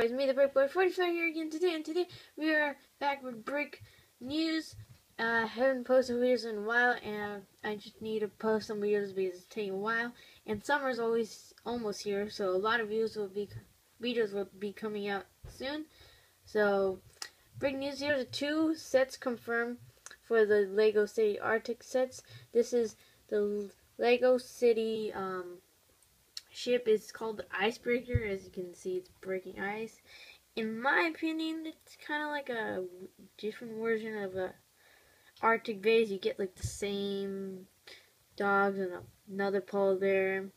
It's me, the Brick Boy 45 here again today, and today we are back with Brick News. Uh, haven't posted videos in a while, and I just need to post some videos because it's taking a while. And summer's always almost here, so a lot of videos will be videos will be coming out soon. So, Brick News here: the two sets confirmed for the Lego City Arctic sets. This is the Lego City um, ship is called the Icebreaker. As you can see, it's breaking ice. In my opinion, it's kind of like a different version of a Arctic base. You get like the same dogs and another polar bear.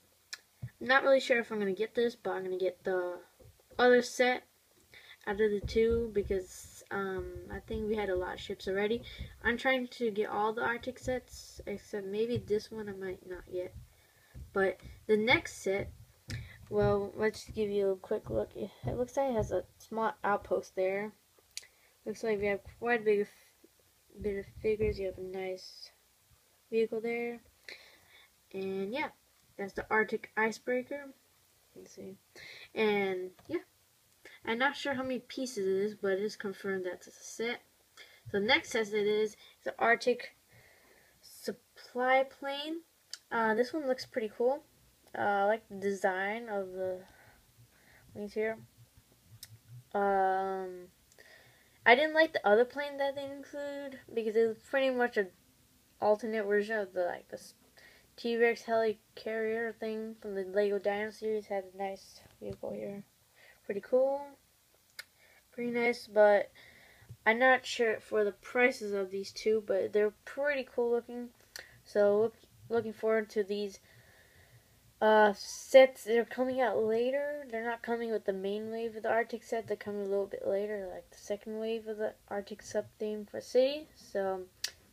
I'm not really sure if I'm going to get this, but I'm going to get the other set out of the two because um, I think we had a lot of ships already. I'm trying to get all the Arctic sets, except maybe this one I might not get. But the next set, well, let's give you a quick look. It looks like it has a small outpost there. Looks like we have quite a big bit of figures. You have a nice vehicle there. And yeah, that's the Arctic Icebreaker. Let's see. And yeah, I'm not sure how many pieces it is, but it is confirmed that it's a set. The next set it is the Arctic Supply Plane. Uh, this one looks pretty cool. Uh, I like the design of the wings here. Um, I didn't like the other plane that they include because it's pretty much an alternate version of the like the T-Rex helicarrier thing from the Lego Dino series. Had a nice vehicle here, pretty cool, pretty nice. But I'm not sure for the prices of these two, but they're pretty cool looking. So looking forward to these uh, sets. They're coming out later. They're not coming with the main wave of the Arctic set. They're coming a little bit later, like the second wave of the Arctic sub theme for City. So,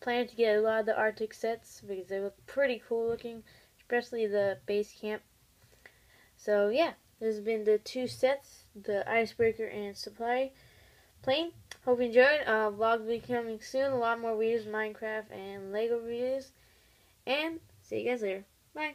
planning to get a lot of the Arctic sets because they look pretty cool looking, especially the base camp. So yeah, this has been the two sets, the Icebreaker and Supply Plane. Hope you enjoyed. Uh, vlogs will be coming soon. A lot more videos, Minecraft and Lego videos. And see you guys later. Bye.